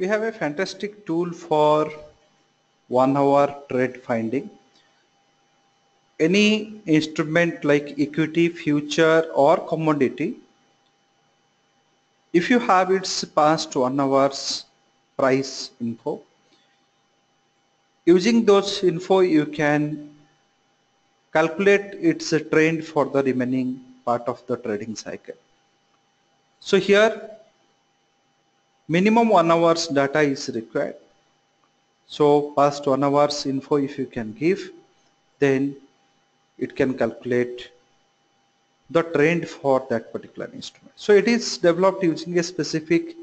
we have a fantastic tool for one hour trade finding. Any instrument like equity future or commodity if you have its past one hours price info using those info you can calculate its trend for the remaining part of the trading cycle. So here minimum one hours data is required. So past one hours info if you can give then it can calculate the trend for that particular instrument. So it is developed using a specific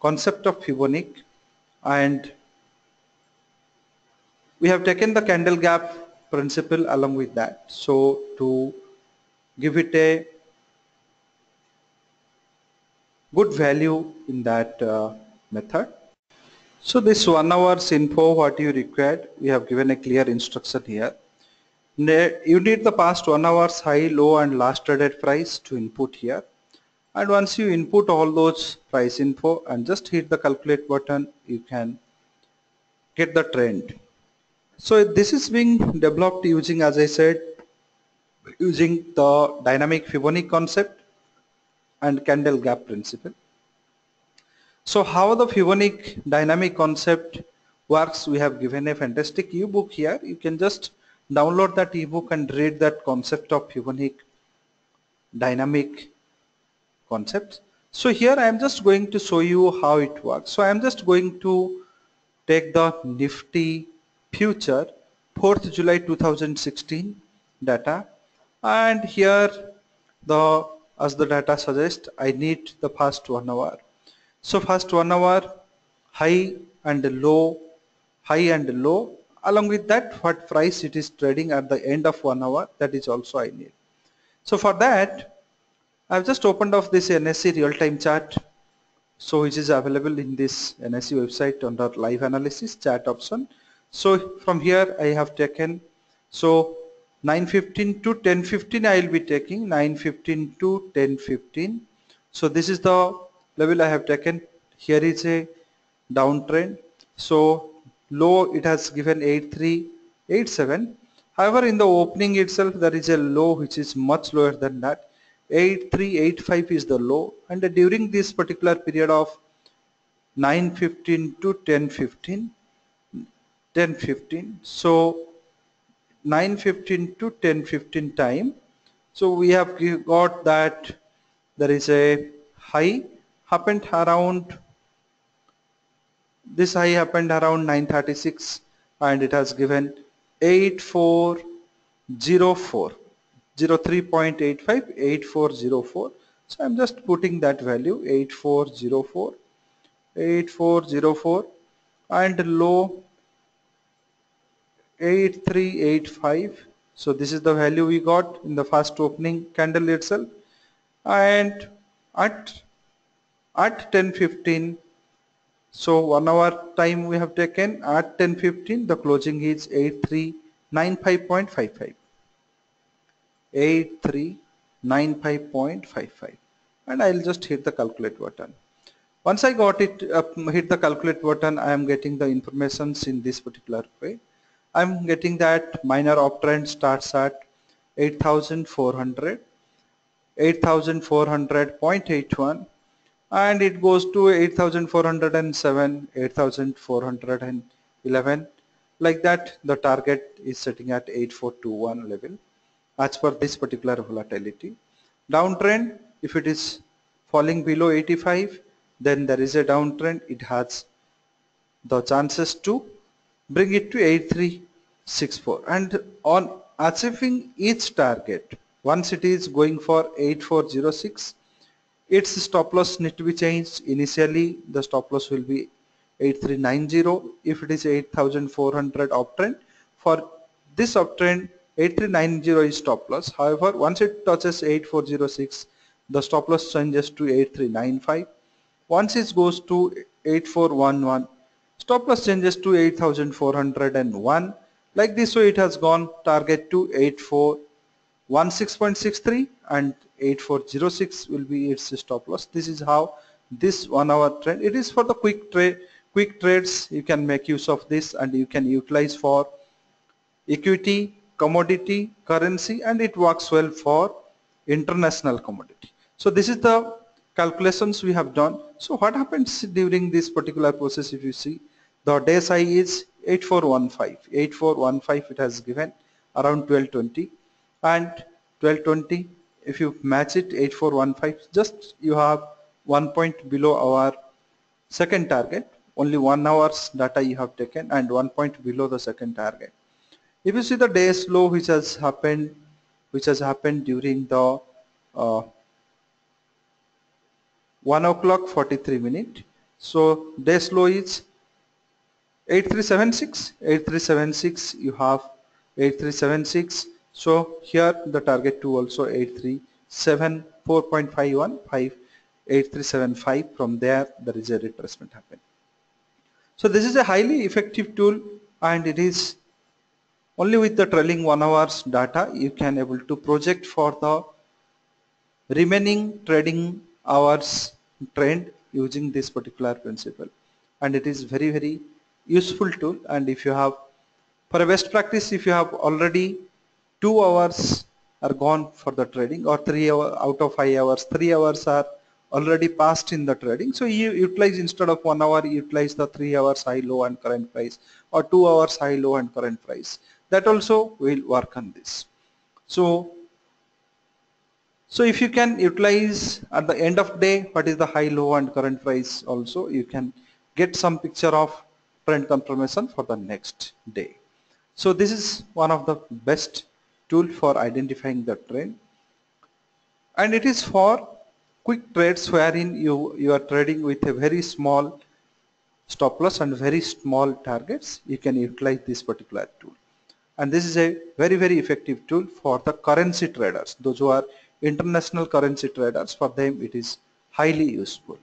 concept of Fibonacci and we have taken the candle gap principle along with that. So to give it a good value in that uh, method. So this one hours info what you required we have given a clear instruction here. You need the past one hours high, low and last traded price to input here and once you input all those price info and just hit the calculate button you can get the trend. So this is being developed using as I said using the dynamic Fibonacci concept and candle gap principle. So how the Fibonacci dynamic concept works, we have given a fantastic ebook here. You can just download that ebook and read that concept of Fibonacci dynamic concept. So here I am just going to show you how it works. So I am just going to take the Nifty future 4th July 2016 data and here the as the data suggests I need the first one hour. So first one hour high and low high and low. Along with that what price it is trading at the end of one hour that is also I need. So for that I've just opened off this NSE real-time chart. So which is available in this NSE website under live analysis chart option. So from here I have taken so 915 to 1015 I will be taking 915 to 1015 so this is the level I have taken. Here is a downtrend. So low it has given 8387 however in the opening itself there is a low which is much lower than that. 8385 is the low. And during this particular period of 915 to 1015 1015 so 9.15 to 10.15 time. So we have got that there is a high happened around this high happened around 936 and it has given 8404 03.85 8404 so I'm just putting that value 8404 8404 and low 8385 so this is the value we got in the first opening candle itself. And at at 1015 so one hour time we have taken at 1015 the closing is 8395.55 8395.55 and I'll just hit the calculate button. Once I got it uh, hit the calculate button I am getting the informations in this particular way I'm getting that minor uptrend starts at 8400 8400.81 and it goes to 8407 8411 like that the target is setting at 8421 level as per this particular volatility. Downtrend if it is falling below 85 then there is a downtrend. It has the chances to bring it to 8364 and on achieving each target once it is going for 8406 its stop loss need to be changed. Initially the stop loss will be 8390 if it is 8400 uptrend for this uptrend 8390 is stop loss. However once it touches 8406 the stop loss changes to 8395 once it goes to 8411 Stop loss changes to 8401 like this so it has gone target to 8416.63 and 8406 will be its stop loss. This is how this one hour trend it is for the quick trade quick trades. You can make use of this and you can utilize for equity commodity currency and it works well for international commodity. So this is the calculations we have done. So what happens during this particular process if you see the DSI is 8415 8415 it has given around 1220 and 1220 if you match it 8415 just you have one point below our second target. Only one hour's data you have taken and one point below the second target. If you see the day's low which has happened which has happened during the uh, 1 o'clock 43 minute. So day's low is 8376 8376 you have 8376 so here the target 2 also 837 4.51 5 8375 from there there is a retracement happen so this is a highly effective tool and it is only with the trailing one hours data you can able to project for the remaining trading hours trend using this particular principle. And it is very very useful tool. And if you have for a best practice if you have already two hours are gone for the trading or three hour out of five hours three hours are already passed in the trading. So you utilize instead of one hour utilize the three hours high low and current price or two hours high low and current price. That also will work on this. So so if you can utilize at the end of day what is the high low and current price also you can get some picture of trend confirmation for the next day. So this is one of the best tool for identifying the trend and it is for quick trades wherein you you are trading with a very small stop loss and very small targets. You can utilize this particular tool. And this is a very very effective tool for the currency traders. Those who are international currency traders for them it is highly useful